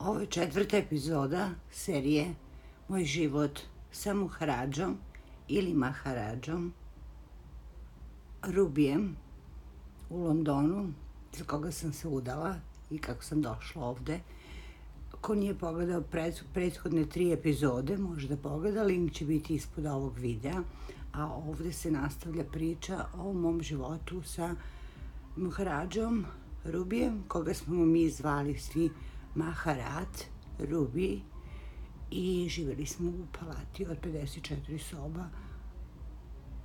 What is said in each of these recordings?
Ovo je četvrta epizoda serije Moj život sa Muharadžom ili Maharadžom Rubijem u Londonu, za koga sam se udala i kako sam došla ovde. Ko nije pogledao prethodne tri epizode, može da pogleda, link će biti ispod ovog videa, a ovde se nastavlja priča o mom životu sa Muharadžom Rubijem, koga smo mi zvali svi Maharat, Rubi i živjeli smo u palati od 54 soba.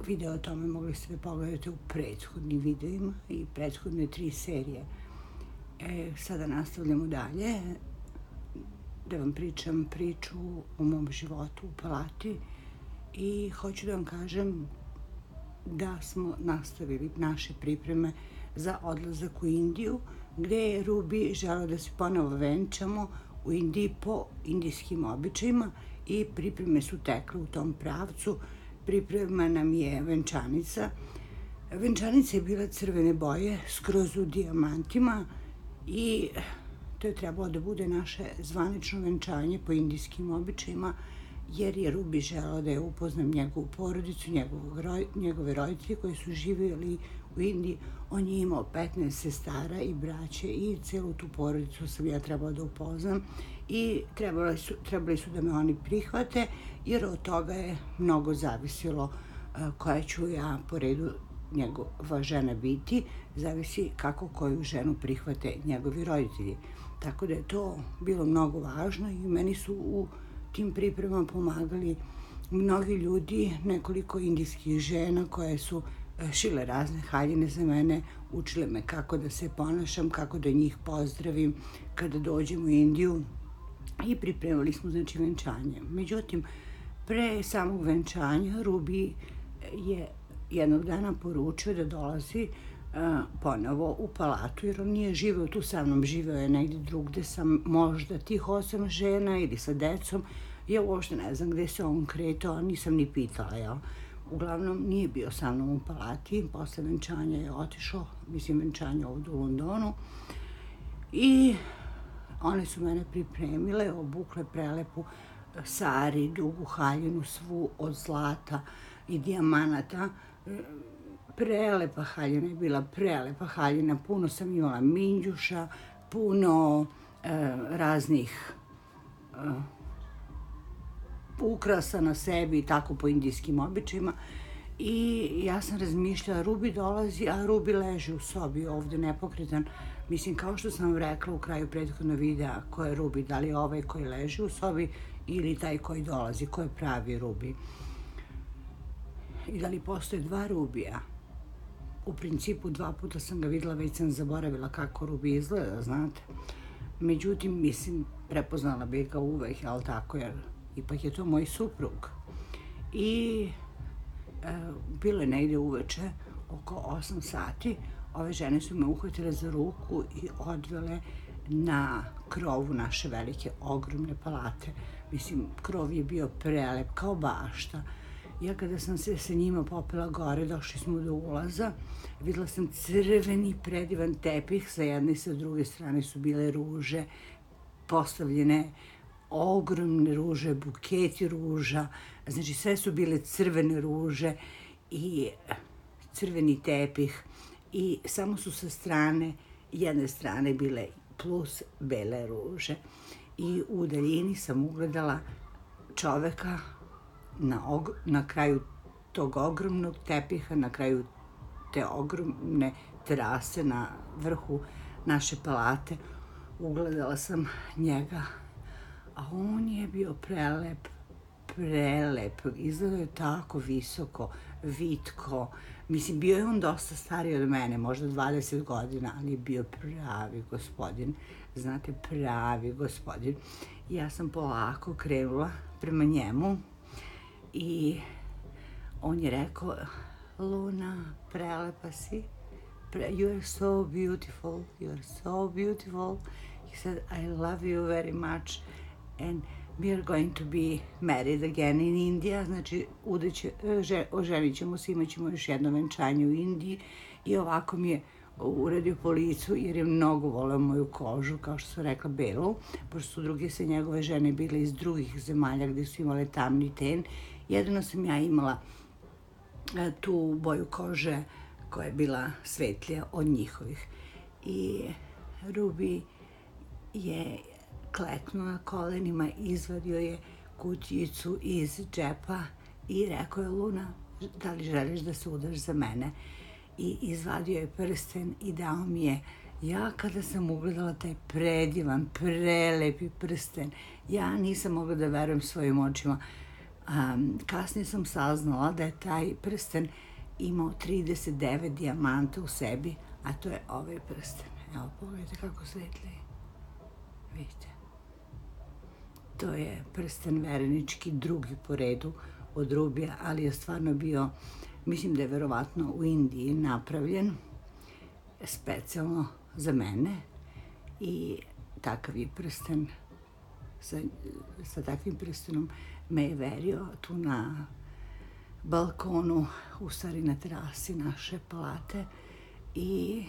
Video o tome mogli ste pogledati u prethodnim videima i prethodne tri serije. E, sada nastavljamo dalje da vam pričam priču o mom životu u palati i hoću da vam kažem da smo nastavili naše pripreme za odlazak u Indiju, gde je Rubi žela da se ponovo venčamo u Indiji po indijskim običajima i pripreme su tekle u tom pravcu. Priprema nam je venčanica. Venčanica je bila crvene boje, skroz u dijamantima i to je trebalo da bude naše zvanično venčanje po indijskim običajima jer je Rubi želao da je upoznam njegovu porodicu, njegovog, njegove roditelje koji su živjeli u Indiji. On je imao 15 sestara i braće i celu tu porodicu sam ja trebala da upoznam i trebali su, trebali su da me oni prihvate jer od toga je mnogo zavisilo e, koja ću ja po redu njegova žena biti, zavisi kako koju ženu prihvate njegovi roditelji. Tako da je to bilo mnogo važno i meni su u tim pripremama pomagali mnogi ljudi, nekoliko indijskih žena koje su E, šile razne haljine za mene, učile me kako da se ponašam, kako da njih pozdravim kada dođem u Indiju i pripremali smo znači venčanje. Međutim, pre samog venčanja Rubi je jednog dana poručio da dolazi uh, ponovo u palatu, jer on nije živeo tu sa mnom, živeo je negdje drugde sa možda tih osam žena ili sa decom, Ja uopšte ne znam gde se on kretao, nisam ni pitala, jel? Uglavnom, nije bio sa mnom u palati, posle venčanja je otišao, mislim, venčanje ovdje u Londonu. I one su mene pripremile, obukle prelepu sari, dugu haljinu, svu od zlata i dijamanata. Prelepa haljina je bila, prelepa haljina, puno sam imala minđuša, puno e, raznih e, ukrasa na sebi i tako po indijskim običajima. I ja sam razmišljala, Rubi dolazi, a Rubi leži u sobi ovde nepokretan. Mislim, kao što sam vam rekla u kraju prethodnog videa, ko je Rubi, da li je ovaj koji leži u sobi ili taj koji dolazi, ko je pravi Rubi. I da li postoje dva Rubija? U principu, dva puta sam ga videla, već sam zaboravila kako Rubi izgleda, znate. Međutim, mislim, prepoznala bih ga uvek, ali tako, jer ipak je to moj suprug. I e, bilo je negdje uveče, oko 8 sati, ove žene su me uhvatile za ruku i odvele na krovu naše velike, ogromne palate. Mislim, krov je bio prelep, kao bašta. Ja kada sam se sa njima popela gore, došli smo do ulaza, videla sam crveni predivan tepih, sa jedne i sa druge strane su bile ruže, postavljene ogromne ruže, buketi ruža, znači sve su bile crvene ruže i eh, crveni tepih i samo su sa strane, jedne strane bile plus bele ruže. I u daljini sam ugledala čoveka na, og na kraju tog ogromnog tepiha, na kraju te ogromne terase na vrhu naše palate. Ugledala sam njega a on je bio prelep, prelep, izgledao je tako visoko, vitko. Mislim, bio je on dosta stariji od mene, možda 20 godina, ali je bio pravi gospodin. Znate, pravi gospodin. Ja sam polako krenula prema njemu i on je rekao, Luna, prelepa si. You are so beautiful, you are so beautiful. He said, I love you very much and we are going to be married again in India, znači udeće, že, oženit ćemo se, imat ćemo još jedno venčanje u Indiji i ovako mi je uradio po licu jer je mnogo voleo moju kožu, kao što sam rekla, belu, pošto su druge se njegove žene bile iz drugih zemalja gdje su imale tamni ten. Jedino sam ja imala e, tu boju kože koja je bila svetlija od njihovih. I Ruby je kleknuo na kolenima, izvadio je kutijicu iz džepa i rekao je Luna, da li želiš da se udaš za mene? I izvadio je prsten i dao mi je. Ja kada sam ugledala taj predivan, prelepi prsten, ja nisam mogla da verujem svojim očima. Um, kasnije sam saznala da je taj prsten imao 39 dijamanta u sebi, a to je ovaj prsten. Evo, pogledajte kako svetli. Vidite. To je prsten verenički drugi po redu od Rubija, ali je stvarno bio, mislim da je verovatno u Indiji napravljen specijalno za mene i takav je prsten sa, sa takvim prstenom me je verio tu na balkonu u stvari na terasi naše palate i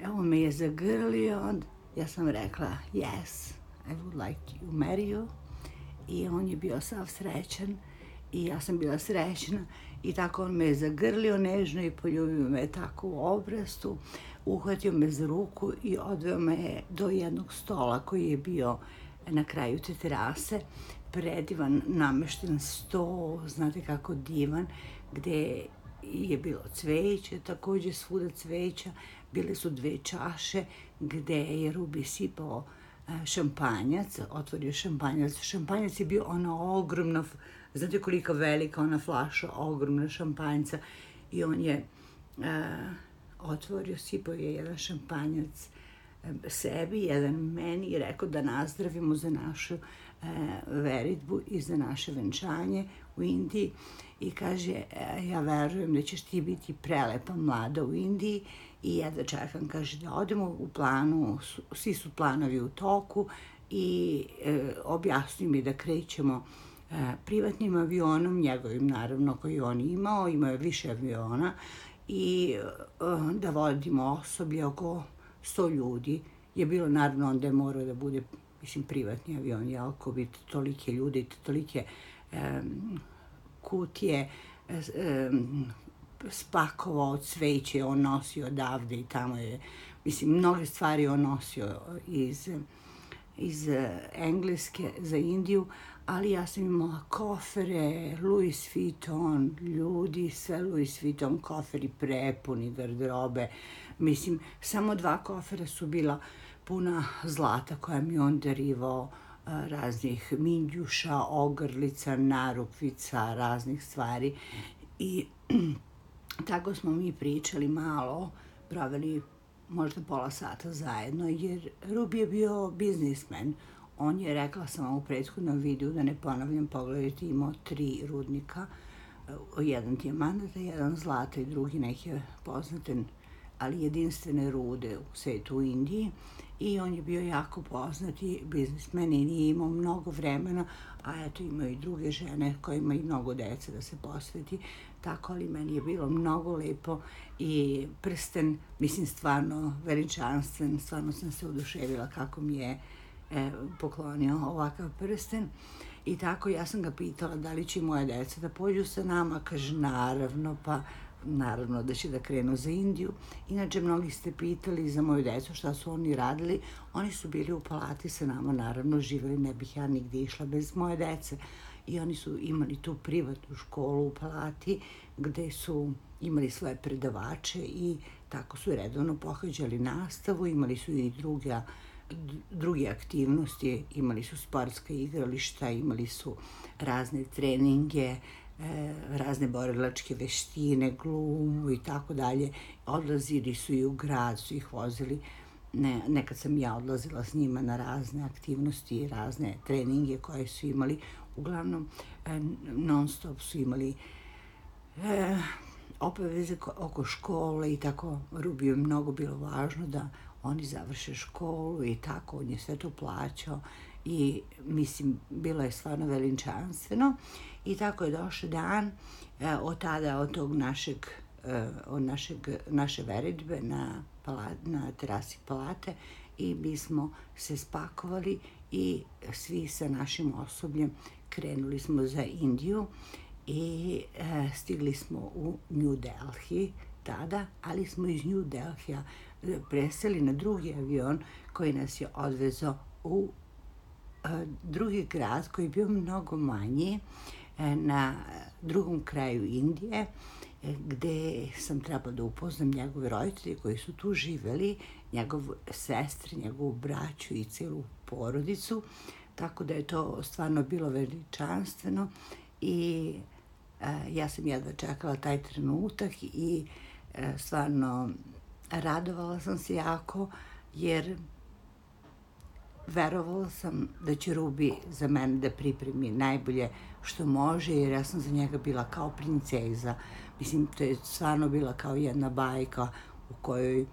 evo me je zagrlio ja sam rekla yes. I would like to marry you. I on je bio sav srećan i ja sam bila srećna. I tako on me je zagrlio nežno i poljubio me tako u obrastu, uhvatio me za ruku i odveo me do jednog stola koji je bio na kraju te terase, predivan, namešten sto, znate kako divan, gde je bilo cveće, također svuda cveća, bile su dve čaše gde je Rubi sipao E, šampanjac, otvorio šampanjac. Šampanjac je bio ona ogromna, znate koliko velika ona flaša, ogromna šampanjca. I on je uh, otvorio, sipao je jedan šampanjac e, sebi, jedan meni i rekao da nazdravimo za našu e, veritbu i za naše venčanje u Indiji. I kaže, e, ja verujem da ćeš ti biti prelepa mlada u Indiji i jedva čekam, kaže, da odemo u planu, svi su planovi u toku i e, objasni mi da krećemo e, privatnim avionom, njegovim naravno koji on imao, imao je više aviona i e, da vodimo osoblje oko 100 ljudi. Je bilo naravno onda je morao da bude mislim, privatni avion, jel, ko bi tolike ljudi, tolike e, kutije, e, spakovao cveće, on nosio odavde i tamo je, mislim, mnoge stvari on nosio iz, iz eh, Engleske za Indiju, ali ja sam imala kofere, Louis Vuitton, ljudi, sve Louis Vuitton koferi prepuni garderobe. Mislim, samo dva kofera su bila puna zlata koja mi on darivao eh, raznih mindjuša, ogrlica, narukvica, raznih stvari. I tako smo mi pričali malo, proveli možda pola sata zajedno, jer Rubi je bio biznismen. On je, rekla sam vam u prethodnom videu, da ne ponavljam, pogledajte, imao tri rudnika, e, jedan dijamanta, jedan zlata i drugi neke poznate, ali jedinstvene rude u svetu u Indiji. I on je bio jako poznati biznismen i nije imao mnogo vremena, a eto imao i druge žene koje i mnogo dece da se posveti tako, ali meni je bilo mnogo lepo i prsten, mislim, stvarno veličanstven, stvarno sam se oduševila kako mi je e, poklonio ovakav prsten. I tako ja sam ga pitala da li će moje deca da pođu sa nama, kaže naravno, pa naravno da će da krenu za Indiju. Inače, mnogi ste pitali za moju decu šta su oni radili. Oni su bili u palati sa nama, naravno, živjeli, ne bih ja nigdje išla bez moje dece i oni su imali tu privatnu školu u Palati gde su imali svoje predavače i tako su redovno pohađali nastavu, imali su i druga druge aktivnosti, imali su sportska igrališta, imali su razne treninge, e, razne borilačke veštine, glumu i tako dalje. Odlazili su i u grad, su ih vozili. Ne, nekad sam ja odlazila s njima na razne aktivnosti i razne treninge koje su imali uglavnom e, non stop su imali e, obaveze oko škole i tako Rubiju je mnogo bilo važno da oni završe školu i tako on je sve to plaćao i mislim bilo je stvarno veličanstveno. I tako je došao dan e, od tada od tog našeg e, od našeg, naše veredbe na, pala, na terasi palate. I mi smo se spakovali i svi sa našim osobljem krenuli smo za Indiju. I e, stigli smo u New Delhi tada, ali smo iz New Delhija preseli na drugi avion koji nas je odvezao u drugi grad koji je bio mnogo manji e, na drugom kraju Indije e, gde sam trebala da upoznam njegove roditelje koji su tu živeli, njegov sestri, njegovu braću i celu porodicu, tako da je to stvarno bilo veličanstveno i e, ja sam jedva čekala taj trenutak i e, stvarno radovala sam se jako jer verovala sam da će Rubi za mene da pripremi najbolje što može, jer ja sam za njega bila kao princeza. Mislim, to je stvarno bila kao jedna bajka u kojoj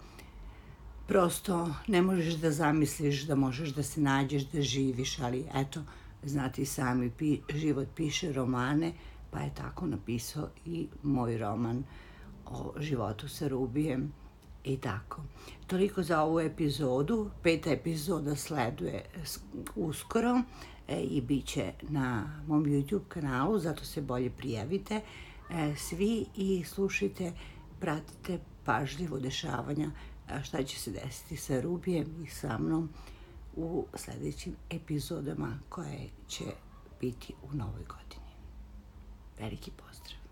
prosto ne možeš da zamisliš da možeš da se nađeš, da živiš, ali eto, znati sami, pi, život piše romane, pa je tako napisao i moj roman o životu sa Rubijem i tako. Toliko za ovu epizodu. Peta epizoda sleduje uskoro e, i bit će na mom YouTube kanalu, zato se bolje prijavite e, svi i slušajte, pratite pažljivo dešavanja šta će se desiti sa Rubijem i sa mnom u sljedećim epizodama koje će biti u novoj godini. Veliki pozdrav!